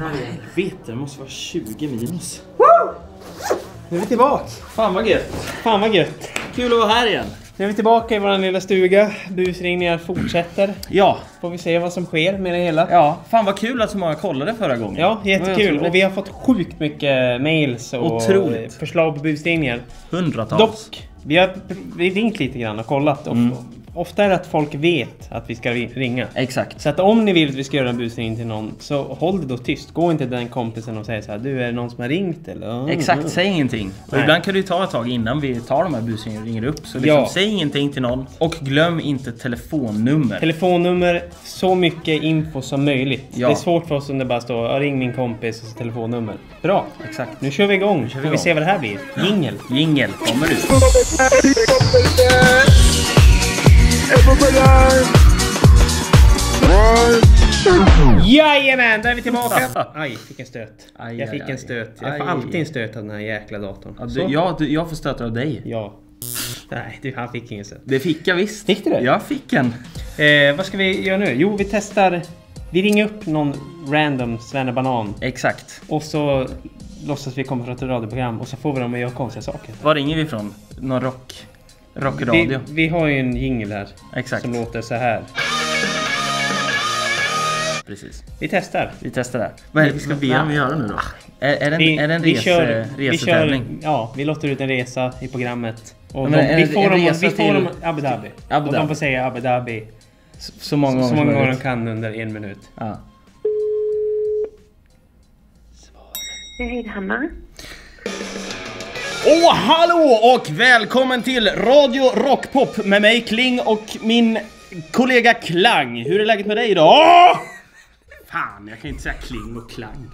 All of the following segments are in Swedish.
Helvete, det måste vara 20 minus. Nu är vi tillbaka! Fan vad gött. Fan vad gött! Kul att vara här igen. Nu är vi tillbaka i vår lilla stuga. Busringningar fortsätter. Ja, Får vi se vad som sker med det hela. ja. Fan vad kul att så många kollade förra gången. Ja, Det jättekul. Och vi har fått sjukt mycket mails och Otroligt. förslag på busringningar. Hundratals. Dock, vi har vi har ringt lite grann och kollat. Och Mm. Ofta är det att folk vet att vi ska ri- ringa. Exakt. Så att om ni vill att vi ska göra en busringning till någon så håll det då tyst. Gå inte till den kompisen och säg så här. Du, är det någon som har ringt eller? Mm, Exakt, mm. säg ingenting. Och Nej. ibland kan det ju ta ett tag innan vi tar de här busringarna och ringer upp. Så liksom, Ja. säg ingenting till någon. Och glöm inte telefonnummer. Telefonnummer, så mycket info som möjligt. Ja. Det är svårt för oss om det bara står "Ja, ring min kompis och så telefonnummer. Bra! Exakt. Nu kör vi igång. kör vi Får vi igång. se vad det här blir. Jingel. Jingel kommer ut. Jajamän, där är vi tillbaka! Aj, fick en stöt. Aj, jag fick aj. en stöt. Jag får Aj. alltid en stöt av den här jäkla datorn. Ja, du, ja, du, jag får stöta av dig. Ja. Nej, du, han fick ingen stöt. Det fick jag visst. Fick du det? Jag fick en. Eh, vad ska vi göra nu? Jo, vi testar... Vi ringer upp någon random svennebanan Exakt. och så låtsas vi komma från ett radioprogram och så får vi dem att göra konstiga saker. Var ringer vi ifrån? Någon rock? Vi, Rockradio? vi har ju en jingle här Exakt. som låter så här. Precis. Vi testar. Vi testar det. Vad är det vi ska be dem göra nu då? Är, är, det en, Vi, är det en vi vi kör, resetävling? ja, vi låter ut en resa i programmet. Och de, vi det får en dem, vi får dem Abu Dhabi. Abu Och de Dhabi. får säga Abu Dhabi Så, så många gånger så som många gånger de kan under en minut. Ja. Hej, det är Hanna. Åh, hallå och välkommen till Radio Rockpop med mig Kling och min kollega Klang. Hur är läget med dig idag? Åh! Fan, jag kan inte säga Kling och Klang.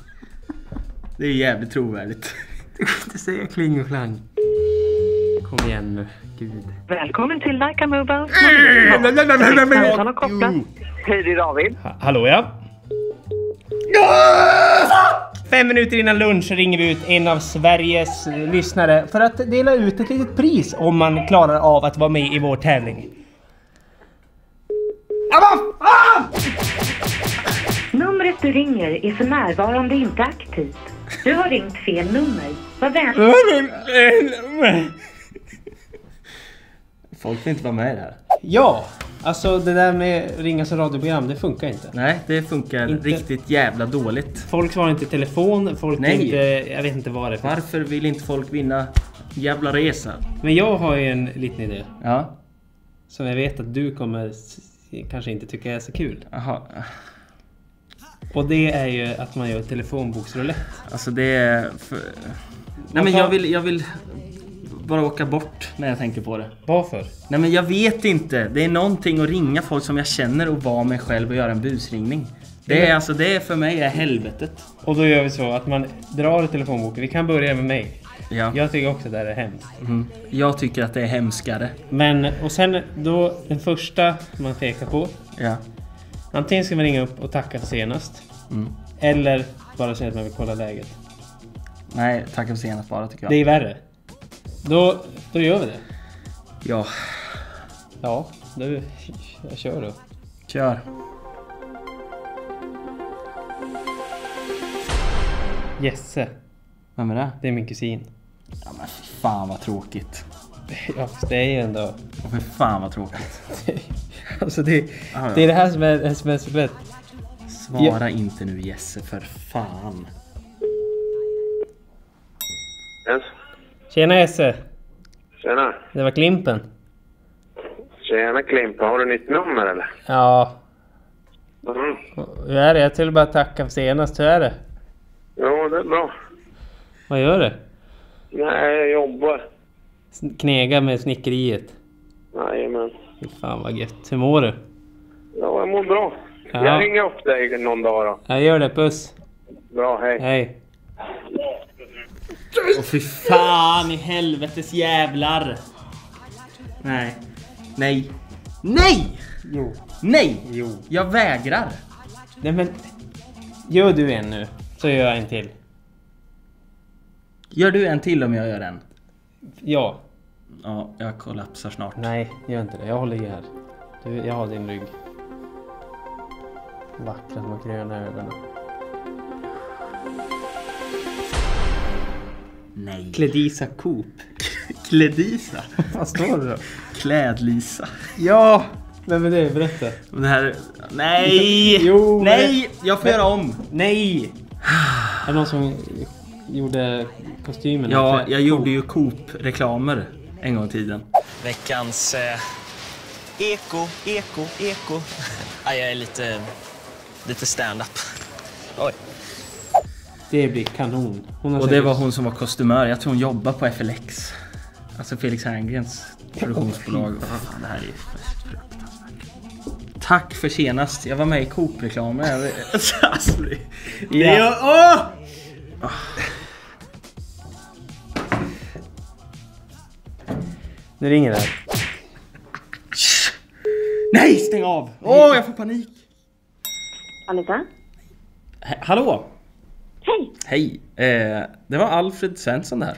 Det är jävligt trovärdigt. Du kan inte säga kling och klang. Kom igen nu, gud. Välkommen till Leica Mobile. Hej, det är David. Ha, hallå ja? Fem minuter innan lunch ringer vi ut en av Sveriges lyssnare för att dela ut ett litet pris om man klarar av att vara med i vår tävling. Numret du ringer är för närvarande inte aktivt. Du har ringt fel nummer. Var vänlig. Folk vill inte vara med i det här. Ja, alltså det där med ringa som radioprogram, det funkar inte. Nej, det funkar Inte- riktigt jävla dåligt. Folk svarar inte i telefon, folk Nej. inte... Jag vet inte vad det är för. Varför vill inte folk vinna jävla resa? Men jag har ju en liten idé. Ja, Som jag vet att du kommer kanske inte tycka är så kul. jaha. Och det är ju att man gör telefonboksroulette. Alltså det är... För... Nej men jag vill, jag vill bara åka bort när jag tänker på det. Varför? Nej men jag vet inte. Det är någonting att ringa folk som jag känner och vara mig själv och göra en busringning. Det är alltså, det är för mig är helvetet. Och då gör vi så att man drar i telefonboken. Vi kan börja med mig. Ja. Jag tycker också att det här är hemskt. Mm. Jag tycker att det är hemskare. Men, och sen då den första man pekar på. Ja. Antingen ska man ringa upp och tacka för senast. Mm. Eller bara säga att man vill kolla läget. Nej, tack för senast bara tycker jag. Det är värre. Då, då gör vi det. Ja, Ja, då, jag kör då. kör. Jesse, Vem är det? det är min kusin. Ja men fy fan vad tråkigt. Ja, fast det är ju ändå... Åh, Fy fan vad tråkigt. Alltså det, Ja, ja. det är det här som är, som är så lätt. Svara inte nu Jesse, för fan. Tjena Jesse! Tjena. Det var Klimpen. Tjena Klimpa. Har du nytt nummer eller? Ja, Mm. hur är det? Jag skulle bara tacka för senast. Hur är det? Jo, det är bra. Vad gör du? Nej, jag jobbar. Knega med snickeriet. Jajamän. Fy fan vad gött. Hur mår du? Ja, jag mår bra. Ja. Jag ringer upp dig någon dag då. Jag gör det. Puss. Bra, hej. Hej. Åh fy fan i helvetes jävlar. Nej. Nej. Nej! Jo. Nej! Jo. Jag vägrar. Nej men... Gör du en nu, så gör jag en till. Gör du en till om jag gör en? Ja. Ja, jag kollapsar snart. Nej, gör inte det. Jag håller i här. Du, jag har din rygg. Vackra små gröna ögonen. Nej. Kledisa Coop. Kledisa. Vad står det då? Klädlisa. Ja! Vem är det? Berätta. Det här... Nej! Jo, men- Nej! Jag får göra om. Nej! Är det någon som gjorde kostymen? Ja, jag gjorde ju Coop-reklamer en gång i tiden. Veckans eh, eko, eko, eko. ja, jag är lite, lite stand-up. Oj. Det blir kanon. Hon har Och det var hon som var kostymör. Jag tror hon jobbar på FLX. Alltså Felix Herngrens produktionsbolag. Fan, det här är ju. Tack för senast. Jag var med i Coop-reklamer. Jag vet- alltså, det- är- åh! Nu ringer det. Nej, stäng av! Åh, jag får panik. Anita? H- hallå? Hej! Hej. Eh, det var Alfred Svensson där.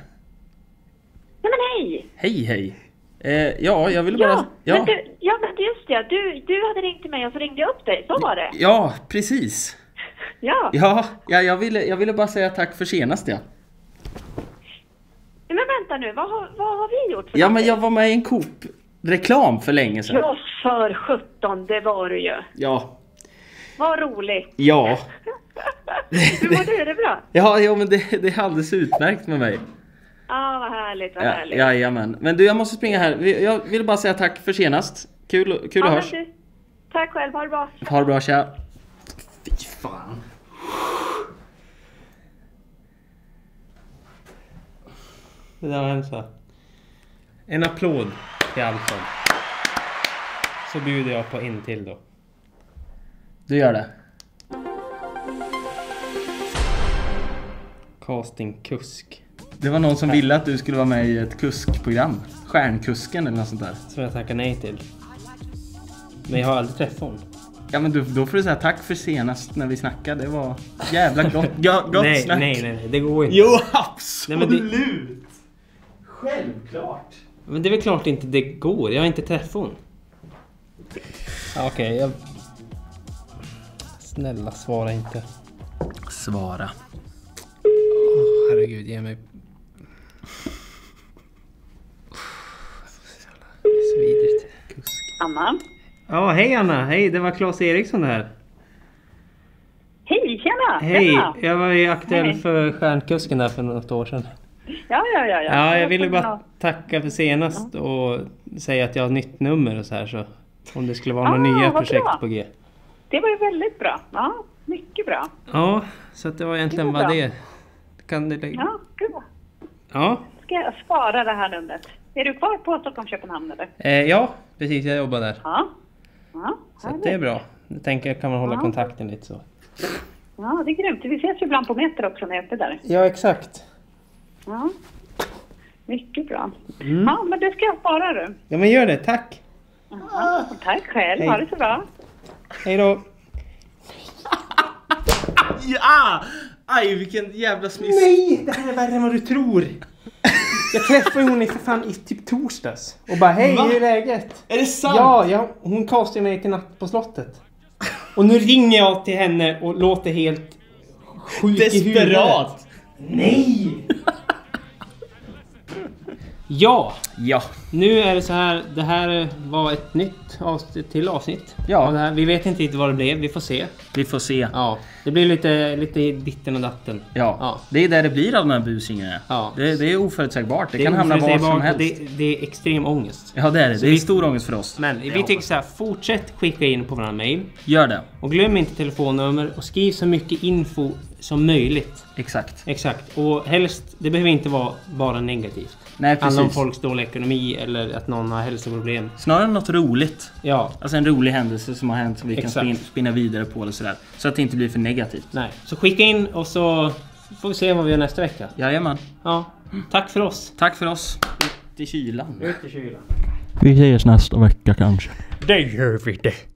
Nej men hej! Hej, hej. Eh, ja, jag ville bara... Ja, Ja, Men du, ja men just det, du, du hade ringt till mig och så ringde jag upp dig, så var det. ja precis. Ja. Ja, ja jag, ville, jag ville bara säga tack för senast ja. Men vänta nu, vad har, vad har vi gjort för Ja, men jag var med i en Coop-reklam för länge sedan. Ja, för sjutton, det var du ju. Ja. Vad roligt. Ja. Hur mår du? Är det bra? Ja, ja men det, det är alldeles utmärkt med mig. Ja, vad härligt, vad Ja, härligt. jajamän. Men du, jag måste springa här. Jag ville bara säga tack för senast. Kul, kul Ja, att hörs. du, tack själv, ha det bra. Ha det bra, tja. Fy fan. Det där var hemskt va? En applåd till Alfred. Så bjuder jag på en till då. Du gör det. Castingkusk. Det var någon som ville att du skulle vara med i ett kuskprogram. Stjärnkusken eller något sånt där. Som jag tackar nej till. Men jag har aldrig träffat hon. Ja men du, då får du säga tack för senast när vi snackade. Det var jävla gott, go, gott nej, snack. nej, nej, nej, det går inte. Jo Nej, absolut! men det- Självklart! Men det är väl klart inte det går. Jag har inte träffat hon. Ja, Okej, jag... Snälla svara inte. Svara. Herregud, ge mig... Det är så vidrigt. Anna? Ja, hej Anna! Hej, det var Claes Eriksson här. Hej, tjena! Hej! Tjena. Jag var ju aktuell Hej. för Stjärnkusken där för något år sedan. Ja, ja, ja. Ja, jag ville bara tacka för senast och säga att jag har nytt nummer och så här så. Om det skulle vara Ah, några nya projekt bra. på G. Det var ju väldigt bra. Ja, mycket bra. Ja, så att det var egentligen Det var bara det. Kan det... Ja, gud. Ja. Ska jag spara det här numret? Är du kvar på Stockholm-Köpenhamn eller? Eh, ja, precis. Jag jobbar där. Ja. Ja, Så det är bra. Jag tänker kan man hålla Ja. kontakten lite så. ja, det är grymt. Vi ses ju ibland på Meter också när jag är uppe där. Ja, exakt. Ja. Mycket bra. Mm. Ja, men det ska jag spara du. Ja, men gör det. Tack! Ja, tack själv. Hej. Ha det så bra. Hej då! Ja! Aj vilken jävla smiss. Nej! Det här är värre än vad du tror! Jag träffade hon i för fan i typ torsdags. Och bara hej, Va? hur är läget? Är det sant? Ja, ja, hon castade mig till Natt på slottet. Och nu ringer jag till henne och låter helt sjuk i huvudet. Desperat! Nej! Ja, Ja. nu är det så här. Det här var ett nytt avsnitt till avsnitt. Ja. av här. Vi vet inte riktigt vad det blev. Vi får se. Vi får se. Ja, det blir lite, lite ditten och datten. Ja. Ja. Det är där det blir av de här busingarna. Ja. Det, det är oförutsägbart. Det, Det kan hamna var som helst. Det, det är extrem ångest. Ja det är det. Så Det är vi- stor ångest för oss. Men vi tycker så här, fortsätt skicka in på våran mail. Gör det. Och glöm inte telefonnummer och skriv så mycket info som möjligt. Exakt. Exakt. Och helst, det behöver inte vara bara negativt. Nej Handla om precis. folks dåliga ekonomi eller att någon har hälsoproblem. Snarare något roligt. Ja, Alltså en rolig händelse som har hänt som vi kan Exakt. spin, spinna vidare på eller sådär. Så att det inte blir för negativt. nej. Så skicka in och så får vi se vad vi gör nästa vecka. Jajamän. Ja, tack för oss. Tack för oss. Ut i kylan. Ut i kylan. Vi ses nästa vecka kanske. Det gör vi det.